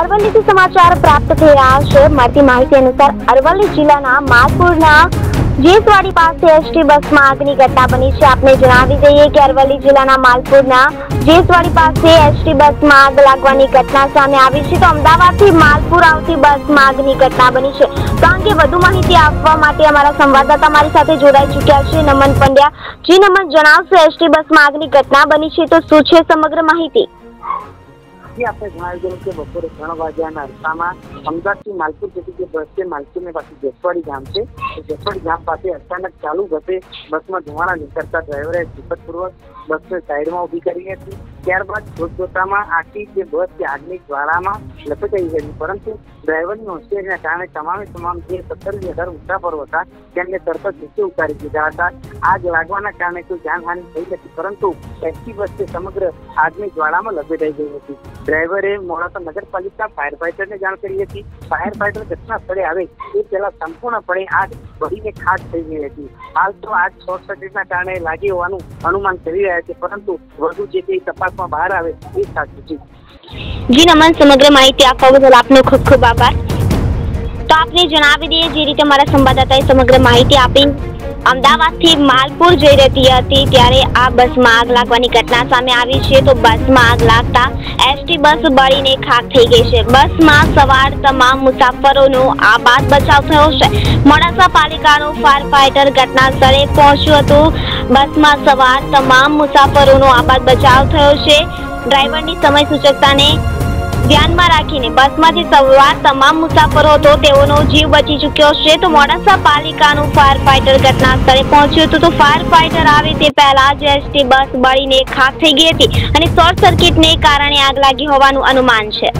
અરવલ્લીથી સમાચાર પ્રાપ્ત થઈ છે. મળતી માહિતી અનુસાર અરવલ્લી જિલ્લાના માલપુરના જેસવાડી પાસે એસટી બસમાં આગની ઘટના બની છે. આપને જણાવી દઈએ કે અરવલ્લી જિલ્લાના માલપુરના જેસવાડી પાસે એસટી બસમાં આગ લાગવાની ઘટના સામે આવી છે. તો અમદાવાદથી માલપુર આવતી બસમાં આગની ઘટના બની છે. તો અંગે વધુ માહિતી આપવા માટે અમારા સંવાદદાતા મારી સાથે જોડાઈ ચૂક્યા છે. નમન પંડ્યા, જી નમન જણાવશો, એસટી બસમાં આગની ઘટના બની છે તો શું છે સમગ્ર માહિતી? જે આપણે જણાવી દઉં કે બપોરે ત્રણ વાગ્યાના અરસામાં અમદાવાદથી માલપુર જતી જે બસ છે માલપુરની પાસે જેસવાડી ગામ છે. એ જેસવાડી ગામ પાસે અચાનક ચાલુ ગતે બસમાં ધુમાડા નીકળતા ડ્રાઈવરે ઝડપપૂર્વક બસને સાઈડમાં ઊભી કરી હતી. ત્યારબાદ જોતજોતામાં આખી જે બસ છે, આગની જ્વાળામાં લપેટાઈ હતી પરંતુ ડ્રાઈવરની હોશિયારીના કારણે તમામે તમામ જે સત્તર જે અઢાર મુસાફરો હતા, તેમને તરત જ નીચે ઉતારી દીધા હતા. આગ લાગવાના કારણે કોઈ જાનહાનિ થઈ નથી, પરંતુ એસટી બસ છે, સમગ્ર આગની જ્વાળામાં લપેટાઈ ગઈ હતી. ડ્રાઈવરે મોડાસા નગરપાલિકા ફાયર ફાઈટરને જાણ કરી હતી. ફાયર ફાઈટર ઘટના સ્થળે આવે એ પહેલા સંપૂર્ણપણે આગ બળીને ખાક થઈ ગઈ હતી. હાલ તો આગ શોર્ટ સર્કિટના કારણે લાગી હોવાનું અનુમાન કરી રહ્યા છે, પરંતુ વધુ જે તે તપાસમાં બહાર આવે એ સાચું છે. જી નમન, સમગ્ર માહિતી આપવા બદલ આપનો ખૂબ ખૂબ આભાર. તો આપને જણાવી દઈએ જે રીતે અમારા સંવાદદાતાએ સમગ્ર માહિતી આપી. અમદાવાદથી માલપુર જઈ રહેતી હતી ત્યારે આ બસમાં આગ લાગવાની ઘટના સામે આવી છે તો બસમાં આગ લાગતા એસટી બસ બળીને ખાક થઈ ગઈ છે. બસમાં સવાર તમામ મુસાફરોનો આબાદ બચાવ થયો છે. મોડાસા પાલિકાનું ફાયર ફાઈટર ઘટના સ્થળે પહોંચ્યું હતું. બસમાં સવાર તમામ મુસાફરોનો આબાદ બચાવ થયો છે. ડ્રાઈવરની સમય સૂચકતાને ધ્યાનમાં રાખીને બસમાંથી સવાર તમામ મુસાફરો હતો, તેઓનો જીવ બચી ચૂક્યો છે. તો મોડાસા પાલિકાનું ફાયર ફાઈટર ઘટના સ્થળે પહોંચ્યું હતું. તો ફાયર ફાઈટર આવે તે પહેલા જ એસટી બસ બળીને ખાક થઈ ગઈ હતી અને શોર્ટ સર્કિટને કારણે આગ લાગી હોવાનું અનુમાન છે.